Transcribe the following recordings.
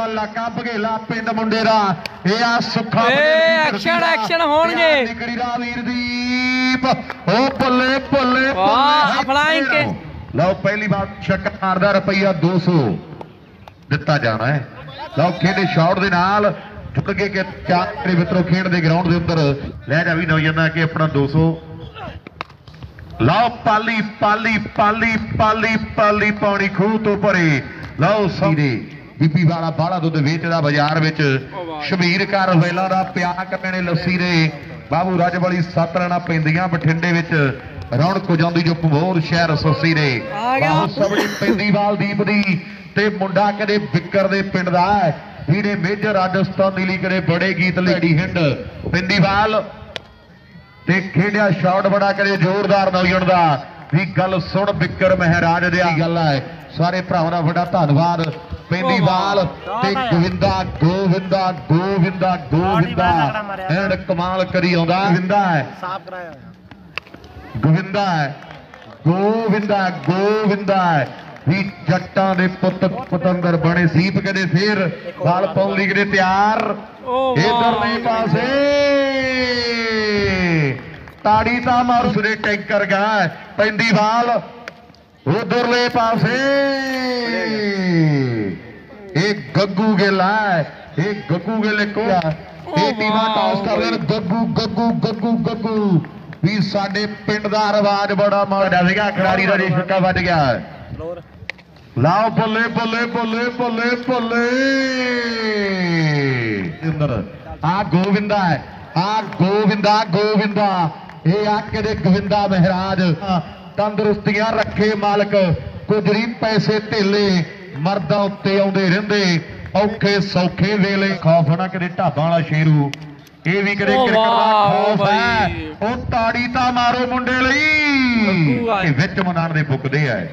ਵਾਲਾ ਕੱਬ ਗੇਲਾ ਪਿੰਡ ਮੁੰਡੇ ਦਾ ਇਹ ਆ ਸੁੱਖਾ ਏ, ਦੀ ਦਾ। action ਹੋਣਗੇ। ਨਿਕੜੀ ਦਾ ਵੀਰਦੀਪ ਉਹ ਬੱਲੇ ਬੱਲੇ ਵਾਹ, ਬੱਲੇ। flying ਕੇ। ਲਓ ਪਹਿਲੀ ਵਾਰ ਛੱਕ ਮਾਰਦਾ ਰੁਪਈਆ 200 ਦਿੱਤਾ ਜਾਣਾ ਹੈ ਲਓ ਖੇਡੇ ਸ਼ਾਟ ਦੇ ਨਾਲ ਚੁੱਕ ਕੇ ਕਿ ਚਾਰੇ ਮਿੱਤਰੋ ਖੇਡ ਦੇ ਗਰਾਊਂਡ ਦੇ ਉੱਪਰ ਲੈ ਜਾ ਵੀ ਨੌਜਵਾਨਾਂ ਕਿ ਆਪਣਾ 200 ਲਓ ਪਾਲੀ ਪਾਲੀ ਪਾਲੀ ਪਾਲੀ ਪਾਲੀ ਪਾਣੀ ਖੂਹ ਤੋਂ ਭਰੇ ਲਓ ਸੀਰੇ ਬੀਬੀ ਵਾਲਾ ਬਾਹਲਾ ਦੁੱਧ ਵੇਚਦਾ ਬਾਜ਼ਾਰ ਵਿੱਚ। ਸ਼ਮੀਰ ਘਰ ਵੇਲਾ ਦਾ ਪਿਆ ਕਰਨੇ ਲੱਸੀ ਦੇ ਬਾਬੂ ਰਾਜ ਵਾਲੀ ਸੱਤ ਰਣਾ ਪੈਂਦੀਆਂ ਬਠਿੰਡੇ ਵਿੱਚ। ਰੌਣਕ ਹੋ ਜਾਂਦੀ ਜੋ ਭਮੋਰ ਸ਼ਹਿਰ ਸੱਸੀ ਦੇ। ਬਾਹੂ ਸਬੜੀ ਪੈਂਦੀਵਾਲ ਦੀਪ ਦੀ। ਤੇ ਮੁੰਡਾ ਕਦੇ ਬਿੱਕਰ ਦੇ ਪਿੰਡ ਦਾ ਹੈ। ਵੀਰੇ ਮੇਜਰ ਰਾਜਸਥਾਨ ਦੀ ਲਈ ਕਦੇ ਬੜੇ ਗੀਤ ਲੈੜੀ ਹਿੰਡ। ਪੈਂਦੀਵਾਲ ਤੇ ਖੇਡਿਆ ਸ਼ਾਟ ਬੜਾ ਕਰੇ ਜ਼ੋਰਦਾਰ ਨੌਜਣ ਦਾ। ਵੀ ਗੱਲ ਸੁਣ ਬਿੱਕਰ ਮਹਾਰਾਜ ਦੀ। ਗੱਲ ਹੈ। ਸਾਰੇ ਭਰਾਵਾਂ ਦਾ ਵੱਡਾ ਧੰਨਵਾਦ। ਪੈਂਦੀਵਾਲ ਤੇ ਗੋਵਿੰਦਾ ਗੋਵਿੰਦਾ ਗੋਵਿੰਦਾ ਗੋਵਿੰਦਾ। ਐਨ ਕਮਾਲ ਕਰੀ ਆਉਂਦਾ। ਗੋਵਿੰਦਾ ਹੈ। ਸਾਫ਼ ਕਰਾਇਆ ਗੋਵਿੰਦਾ ਹੈ। ਗੋਵਿੰਦਾ ਗੋਵਿੰਦਾ ਹੈ। ਵੀ ਜੱਟਾਂ ਦੇ ਪੁੱਤ ਪਤੰਦਰ ਬਣੇ। ਸੀਪ ਕਦੇ ਫੇਰ ਬਾਲ ਪਾਉਣ ਲਈ ਕਦੇ ਤਿਆਰ। ਵਾਹ। ਇਧਰਲੇ ਪਾਸੇ। ਤਾੜੀ ਤਾਂ ਮਾਰੂ ਸੁਰੇ ਟੈਂਕਰ ਗਾ। ਪੈਂਦੀ ਵਾਲ। ਉਧਰਲੇ ਪਾਸੇ। ਇਹ ਗੱਗੂ ਗੇਲਾ ਹੈ ਇਹ ਗੱਗੂ ਗੇਲੇ ਕੋ ਇਹ ਟੀਮਾਂ ਟਾਸ ਕਰ ਲੈਣ ਗੱਗੂ ਗੱਗੂ ਗੱਗੂ ਗੱਗੂ। ਵੀ ਸਾਡੇ ਪਿੰਡ ਦਾ ਰਿਵਾਜ ਬੜਾ ਮਾੜਾ। ਸੀਗਾ ਖਿਡਾਰੀ ਦਾ ਜੇ। ਛੱਕਾ ਵੱਜ ਗਿਆ। ਲਾਓ ਬੱਲੇ ਬੱਲੇ ਬੱਲੇ ਬੱਲੇ ਬੱਲੇ। ਅੰਦਰ ਆ ਗੋਵਿੰਦਾ ਹੈ ਆ ਗੋਵਿੰਦਾ ਗੋਵਿੰਦਾ। ਇਹ ਆਕੇ ਦੇ ਗੋਵਿੰਦਾ ਮਹਾਰਾਜ। ਤੰਦਰੁਸਤੀਆਂ ਰੱਖੇ ਮਾਲਕ। ਕੁਜਰੀ ਪੈਸੇ ਢੇਲੇ। ਮਰਦਾਂ ਉੱਤੇ ਆਉਂਦੇ ਰਹਿੰਦੇ ਔਖੇ ਸੌਖੇ ਵੇਲੇ ਖੌਫ ਨਾ ਕਦੇ ਢਾਬਾਂ ਵਾਲਾ ਸ਼ੇਰੂ। ਇਹ ਵੀ ਕਦੇ ਕ੍ਰਿਕਟ ਦਾ ਖੌਫ ਹੈ। ਉਹ ਤਾੜੀ ਤਾਂ ਮਾਰੋ ਮੁੰਡੇ ਲਈ। ਇਹ ਵਿੱਚ ਮਨਾਣ ਦੇ ਬੁੱਕਦੇ ਆ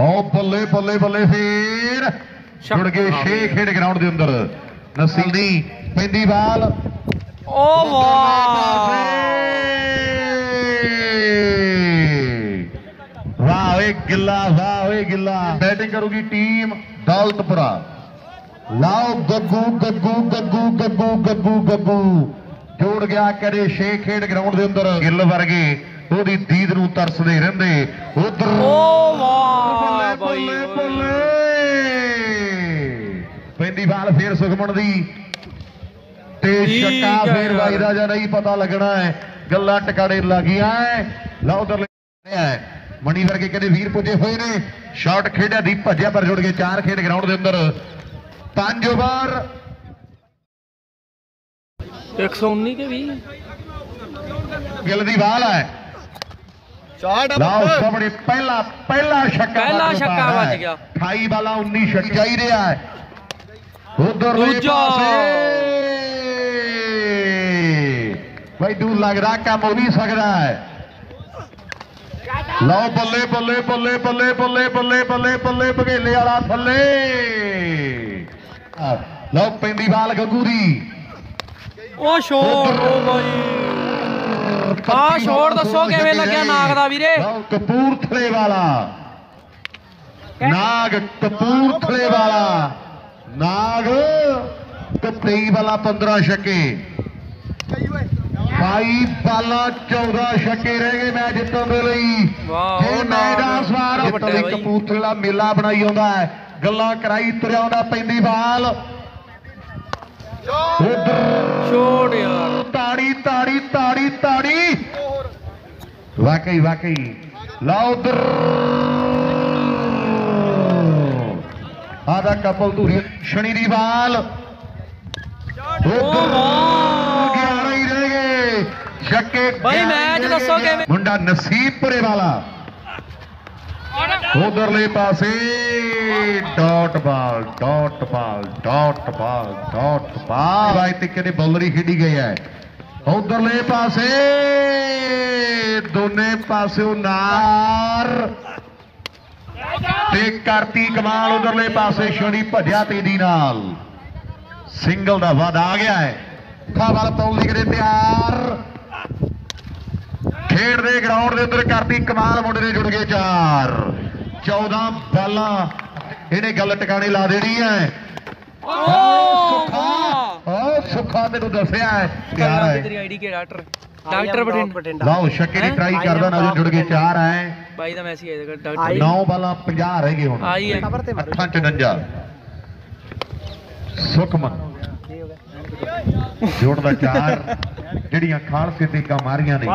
ਓ ਬੱਲੇ ਬੱਲੇ ਬੱਲੇ ਫੇਰ। ਜੁੜ ਗਏ ਛੇ ਖੇਡ ਗਰਾਊਂਡ ਦੇ ਅੰਦਰ। ਨਸੀਨੀ ਪੈਂਦੀ ਬਾਲ। ਓ ਵਾਹ ਵਾਹ ਓਏ ਗਿੱਲਾ ਵਾਹ ਓਏ ਗਿੱਲਾ। ਬੈਟਿੰਗ ਕਰੂਗੀ ਟੀਮ ਦੌਲਤਪੁਰਾ। ਲਾਓ ਗੱਗੂ ਗੱਗੂ ਗੱਗੂ ਗੱਗੂ ਗੱਗੂ ਗੱਗੂ। ਜੋੜ ਗਿਆ ਕਰੇ ਛੇ ਖੇਡ ਗਰਾਊਂਡ ਦੇ ਅੰਦਰ। ਗਿੱਲ ਵਰਗੇ ਉਹਦੀ ਦੀਦ ਨੂੰ ਤਰਸਦੇ ਰਹਿੰਦੇ। ਉਧਰ ਓ ਵਾਹ ਬਾਈ ਬੱਲੇ ਬੱਲੇ ਪੈਂਦੀ ਬਾਲ ਫੇਰ ਸੁਖਮਣ ਦੀ। ਤੇ ਛੱਕਾ ਹੈ ਫੇਰ। ਵਾਈਦਾ ਜਾਂ ਨਹੀਂ ਪਤਾ ਲੱਗਣਾ ਹੈ। ਗੱਲਾਂ ਟਿਕਾੜੇ ਲੱਗੀਆਂ ਲਓ ਉਧਰ ਮਣੀ ਵਰਗੇ ਕਹਿੰਦੇ ਵੀਰ ਪੁੱਜੇ ਹੋਏ ਨੇ। ਸ਼ਾਟ ਖੇਡਿਆ ਦੀ ਭੱਜਿਆ ਪਰ ਜੁੜ ਕੇ ਚਾਰ ਖੇਡ ਗਰਾਊਂਡ ਦੇ ਅੰਦਰ। ਪੰਜ ਓਵਰ। 119 ਕੇ 20 ਗਿੱਲ ਦੀ ਬਾਲ ਹੈ। ਸ਼ਾਟ ਲਓ ਸਾਹਮਣੇ ਪਹਿਲਾ ਪਹਿਲਾ ਛੱਕਾ ਪਹਿਲਾ ਛੱਕਾ ਵੱਜ। ਗਿਆ। 28 ਵਾਲਾ 19 ਛੱਕ ਚਾਹੀ ਰਿਹਾ ਹੈ। ਉਧਰ ਦੂਜਾ। ਭਾਈ ਦੂ ਲੱਗਦਾ ਕੰਮ ਹੋ ਨਹੀਂ ਸਕਦਾ ਹੈ। ਲਓ ਬੱਲੇ ਬੱਲੇ ਬੱਲੇ ਬੱਲੇ ਬੱਲੇ ਬੱਲੇ ਬੱਲੇ ਬੱਲੇ ਬਘੇਲੇ ਵਾਲਾ ਥੱਲੇ ਲਓ ਪੈਂਦੀ ਬਾਲ ਗੱਗੂ ਦੀ ਓ ਸ਼ੋਟ ਓ ਬਾਈ। ਆਹ ਸ਼ੋਟ ਦੱਸੋ ਕਿਵੇਂ ਲੱਗਿਆ ਨਾਗ ਦਾ ਵੀਰੇ? ਲਓ ਕਪੂਰਥਲੇ ਵਾਲਾ। ਨਾਗ ਕਪੂਰਥਲੇ ਵਾਲਾ। ਨਾਗ ਕਪਈ ਵਾਲਾ 15 ਛੱਕੇ। ਭਾਈ ਬਾਲਾ 14 ਛੱਕੇ ਰਹਿ ਗਏ ਮੈਚ ਜਿੱਤਣ ਦੇ ਲਈ। ਵਾਹ, ਦਾ ਨਾਗ ਸਵਾਰ ਵੱਡੇ। ਕਪੂਰਥਲਾ ਮੇਲਾ ਬਣਾਈ ਆਉਂਦਾ ਹੈ। ਗੱਲਾਂ ਕਰਾਈ ਤੁਰਿਆ ਆਉਂਦਾ ਪੈਂਦੀ ਬਾਲ। ਸ਼ੋਟ ਯਾਰ। ਤਾੜੀ ਤਾੜੀ ਤਾੜੀ ਤਾੜੀ। ਵਾਕਈ ਵਾਕਈ। ਲਾਓ ਉਧਰ। ਆਦਾ ਕਪਲ ਧੂਰੀ ਸ਼ਨੀ ਦੀ ਬਾਲ। ਓ ਵਾਹ। 11 ਹੀ ਰਹਿ ਗਏ ਛੱਕੇ ਬਾਈ, 11 ਹੀ ਮੈਚ ਦੱਸੋ। ਕਿਵੇਂ? ਮੁੰਡਾ ਨਸੀਬਪੁਰੇ ਵਾਲਾ ਉਧਰਲੇ ਪਾਸੇ dot ball dot ball dot ball dot ball. ਰਾਈ ਤੇ ਕਿਤੇ ਬੌਲਰ ਹੀ ਖੇਡੀ ਗਈ ਹੈ। ਉਧਰਲੇ ਪਾਸੇ ਦੋਨੇ ਪਾਸਿਓਂ ਨਾਰ। ਤੇ ਕਰਤੀ ਕਮਾਲ ਉਧਰਲੇ ਪਾਸੇ ਸ਼ਨੀ ਭੱਜਿਆ ਤੇਜ਼ੀ ਨਾਲ। ਸਿੰਗਲ ਦਾ ਵਾਦ ਆ ਗਿਆ ਹੈ। ਖਾਵਾਲ ਪਾਉਣ ਲਈ ਕਰੇ ਤਿਆਰ। ਖੇਡ ਦੇ ਗਰਾਊਂਡ ਦੇ ਅੰਦਰ ਕਰਤੀ ਕਮਾਲ ਮੁੰਡੇ ਨੇ ਜੁੜ ਗਏ ਚਾਰ। 14 ਬਾਲਾਂ ਇਹਨੇ ਗੱਲ ਟਿਕਾਣੇ ਲਾ ਦੇਣੀ ਹੈ। ਓ ਵਾਹ ਓ ਸੁੱਖਾ ਤੈਨੂੰ ਦੱਸਿਆ ਹੈ ਤਿਆਰ ਕੱਲਾ ਹੈ। ਤੇਰੀ ਆਈਡੀ ਕੇ ਡਾਕਟਰ ਡਾਕਟਰ ਬਠਿੰਡਾ ਲਓ ਸ਼ੱਕੇ ਦੀ ਟਰਾਈ ਕਰਦਾ ਨਜ਼ਰ ਜੁੜ ਕੇ ਚਾਰ ਹੈ। ਬਾਈ ਦਾ ਮੈਸੇਜ ਆਇਆ ਡਾਕਟਰ 9 ਬਾਲਾਂ 50 ਰਹਿ ਗਏ ਹੁਣ। ਆਈ ਹੈ ਕਵਰ ਤੇ ਮਾਰੋ। 58 ਸੁਖਮਨ। ਜੋੜ ਦਾ ਚਾਰ। ਜਿਹੜੀਆਂ ਖਾਲਸੇ ਤੇ ਮਾਰੀਆਂ ਨੇ।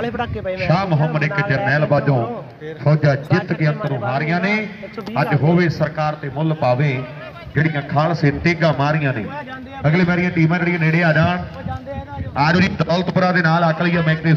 ਸ਼ਾਹ ਮੁਹੰਮਦ ਇੱਕ ਜਰਨੈਲ ਬਾਜੋਂ ਫੌਜਾਂ ਜਿੱਤ ਕੇ ਅੰਦਰੋਂ ਹਾਰੀਆਂ ਨੇ। ਅੱਜ ਹੋਵੇ ਸਰਕਾਰ ਤੇ ਮੁੱਲ ਪਾਵੇ ਜਿਹੜੀਆਂ ਖਾਲਸੇ ਤੇਗਾ ਮਾਰੀਆਂ ਨੇ। ਅਗਲੇ ਵਾਰੀਆਂ ਟੀਮਾਂ ਜਿਹੜੀਆਂ ਨੇੜੇ ਆ ਜਾਣ। ਆਜੋ ਜੀ ਦੌਲਤਪੁਰਾ ਦੇ ਨਾਲ ਅਕਲੀਆ ਮੈਕ ਦੇ